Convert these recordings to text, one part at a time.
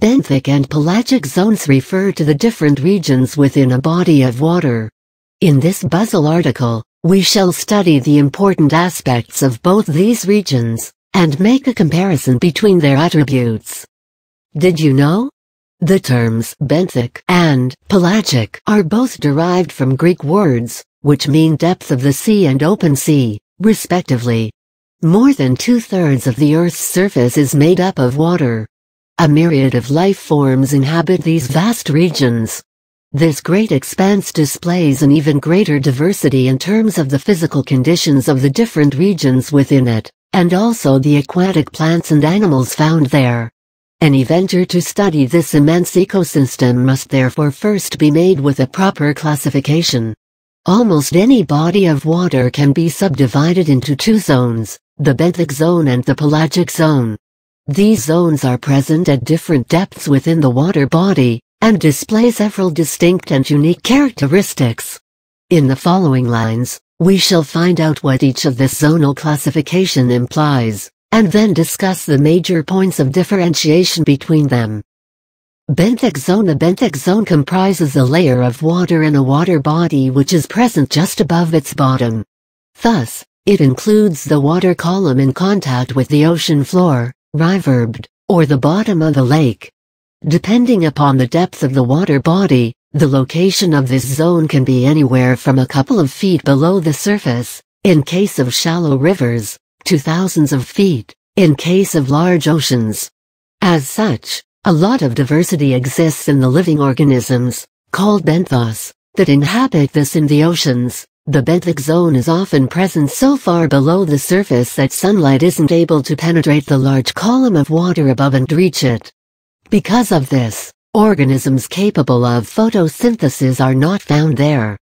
Benthic and pelagic zones refer to the different regions within a body of water. In this Buzzle article, we shall study the important aspects of both these regions, and make a comparison between their attributes. Did you know? The terms benthic and pelagic are both derived from Greek words, which mean depth of the sea and open sea, respectively. More than two-thirds of the Earth's surface is made up of water. A myriad of life forms inhabit these vast regions. This great expanse displays an even greater diversity in terms of the physical conditions of the different regions within it, and also the aquatic plants and animals found there. Any venture to study this immense ecosystem must therefore first be made with a proper classification. Almost any body of water can be subdivided into two zones, the benthic zone and the pelagic zone. These zones are present at different depths within the water body, and display several distinct and unique characteristics. In the following lines, we shall find out what each of this zonal classification implies, and then discuss the major points of differentiation between them. Benthic zone A benthic zone comprises a layer of water in a water body which is present just above its bottom. Thus, it includes the water column in contact with the ocean floor, riverbed, or the bottom of a lake. Depending upon the depth of the water body, the location of this zone can be anywhere from a couple of feet below the surface, in case of shallow rivers, to thousands of feet, in case of large oceans. As such, a lot of diversity exists in the living organisms, called benthos, that inhabit this in the oceans. The benthic zone is often present so far below the surface that sunlight isn't able to penetrate the large column of water above and reach it. Because of this, organisms capable of photosynthesis are not found there.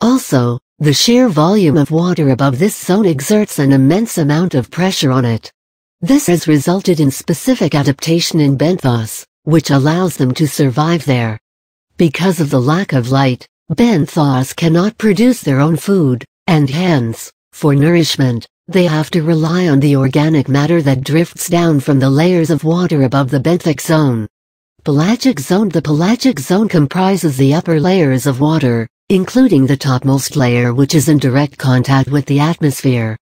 Also, the sheer volume of water above this zone exerts an immense amount of pressure on it. This has resulted in specific adaptation in benthos, which allows them to survive there. Because of the lack of light, Benthos cannot produce their own food, and hence, for nourishment, they have to rely on the organic matter that drifts down from the layers of water above the benthic zone. Pelagic zone The pelagic zone comprises the upper layers of water, including the topmost layer which is in direct contact with the atmosphere.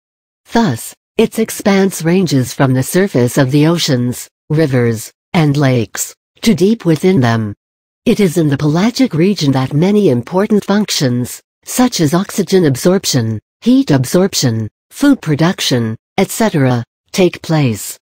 Thus, its expanse ranges from the surface of the oceans, rivers, and lakes, to deep within them. It is in the pelagic region that many important functions, such as oxygen absorption, heat absorption, food production, etc., take place.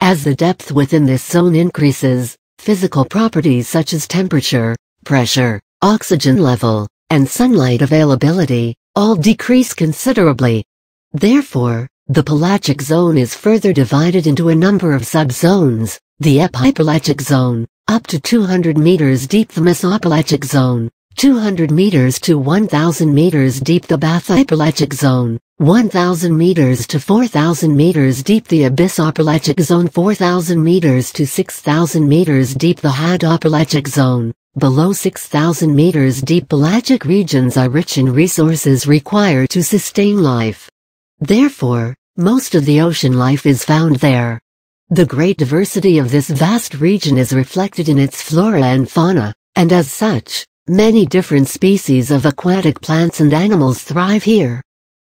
As the depth within this zone increases, physical properties such as temperature, pressure, oxygen level, and sunlight availability, all decrease considerably. Therefore, the pelagic zone is further divided into a number of subzones, the epipelagic zone, up to 200 meters deep the mesopelagic zone, 200 meters to 1000 meters deep the Bathypelagic zone, 1000 meters to 4000 meters deep the abyssopelagic zone 4000 meters to 6000 meters deep the hadopelagic zone. Below 6,000 meters deep pelagic regions are rich in resources required to sustain life. Therefore, most of the ocean life is found there. The great diversity of this vast region is reflected in its flora and fauna, and as such, many different species of aquatic plants and animals thrive here.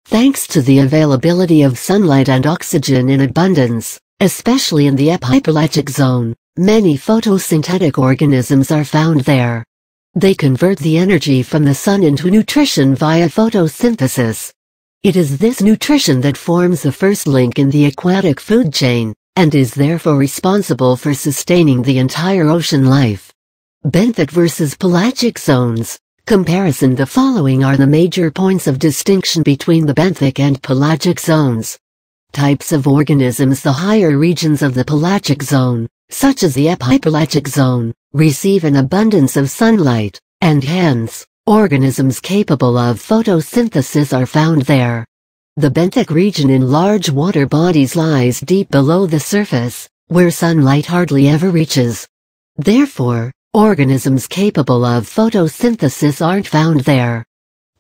Thanks to the availability of sunlight and oxygen in abundance, especially in the epipelagic zone, many photosynthetic organisms are found there. They convert the energy from the sun into nutrition via photosynthesis. It is this nutrition that forms the first link in the aquatic food chain, and is therefore responsible for sustaining the entire ocean life. Benthic versus pelagic zones. Comparison The following are the major points of distinction between the benthic and pelagic zones. Types of organisms The higher regions of the pelagic zone, such as the epipelagic zone, receive an abundance of sunlight, and hence, organisms capable of photosynthesis are found there. The benthic region in large water bodies lies deep below the surface, where sunlight hardly ever reaches. Therefore, organisms capable of photosynthesis aren't found there.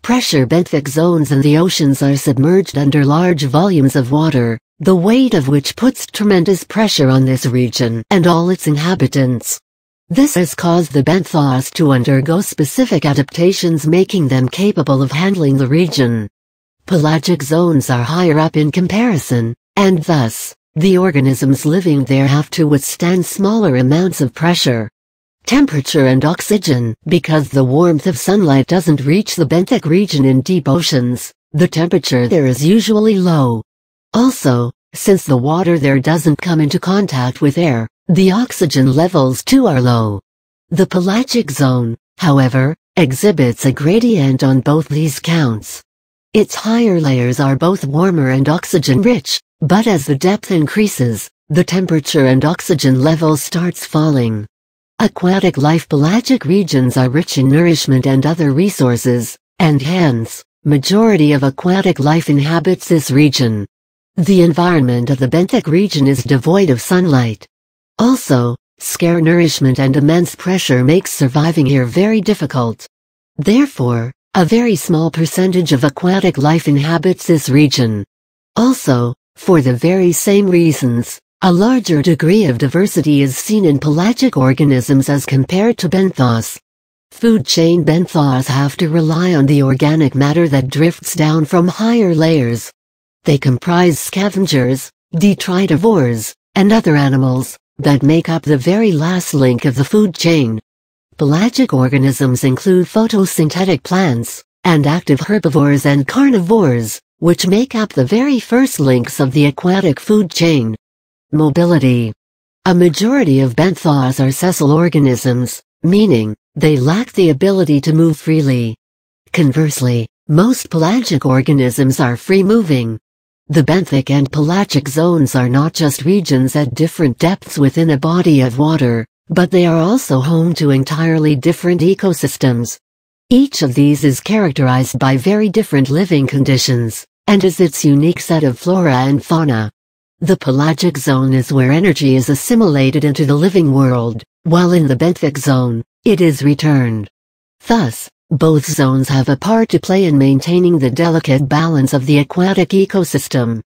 Pressure benthic zones in the oceans are submerged under large volumes of water, the weight of which puts tremendous pressure on this region and all its inhabitants. This has caused the benthos to undergo specific adaptations making them capable of handling the region. Pelagic zones are higher up in comparison, and thus, the organisms living there have to withstand smaller amounts of pressure, temperature and oxygen. Because the warmth of sunlight doesn't reach the benthic region in deep oceans, the temperature there is usually low. Also, since the water there doesn't come into contact with air, the oxygen levels too are low. The pelagic zone, however, exhibits a gradient on both these counts. Its higher layers are both warmer and oxygen-rich, but as the depth increases, the temperature and oxygen level starts falling. Aquatic life pelagic regions are rich in nourishment and other resources, and hence, majority of aquatic life inhabits this region. The environment of the benthic region is devoid of sunlight. Also, scare nourishment and immense pressure makes surviving here very difficult. Therefore, a very small percentage of aquatic life inhabits this region. Also, for the very same reasons, a larger degree of diversity is seen in pelagic organisms as compared to benthos. Food chain benthos have to rely on the organic matter that drifts down from higher layers. They comprise scavengers, detritivores, and other animals that make up the very last link of the food chain. Pelagic organisms include photosynthetic plants, and active herbivores and carnivores, which make up the very first links of the aquatic food chain. Mobility. A majority of benthos are sessile organisms, meaning, they lack the ability to move freely. Conversely, most pelagic organisms are free-moving. The benthic and pelagic zones are not just regions at different depths within a body of water, but they are also home to entirely different ecosystems. Each of these is characterized by very different living conditions, and is its unique set of flora and fauna. The pelagic zone is where energy is assimilated into the living world, while in the benthic zone, it is returned. Thus, both zones have a part to play in maintaining the delicate balance of the aquatic ecosystem.